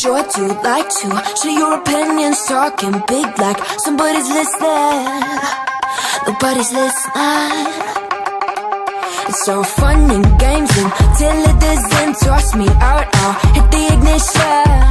sure do like to share your opinions, talking big like somebody's listening. Nobody's listening. It's all fun and games until it doesn't toss me out. I'll hit the ignition.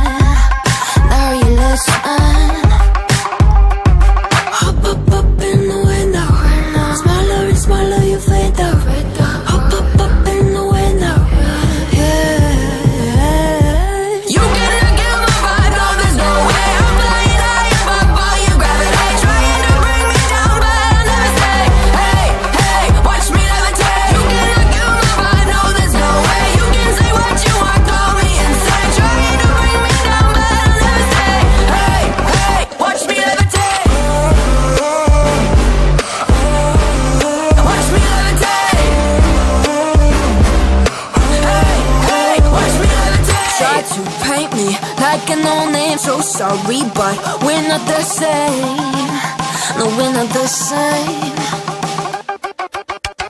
Like a no-name, so sorry, but we're not the same. No, we're not the same.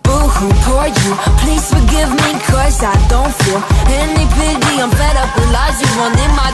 Boo-hoo, poor you, please forgive me, cause I don't feel any pity. I'm fed up with lies, you wanted my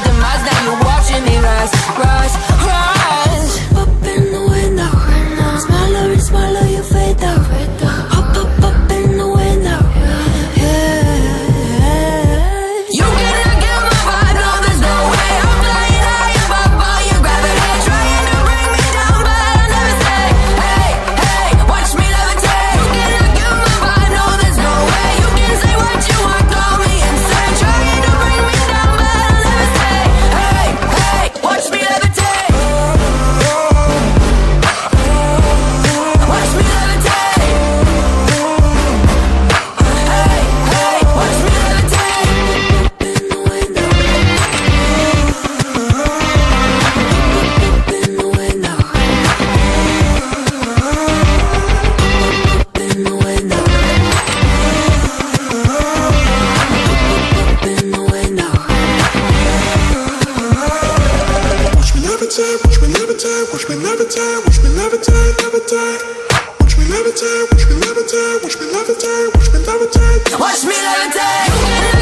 levitate, watch me levitate, watch me levitate, watch me levitate, levitate. Watch me levitate, watch me levitate, watch me levitate, watch me levitate. Watch me levitate.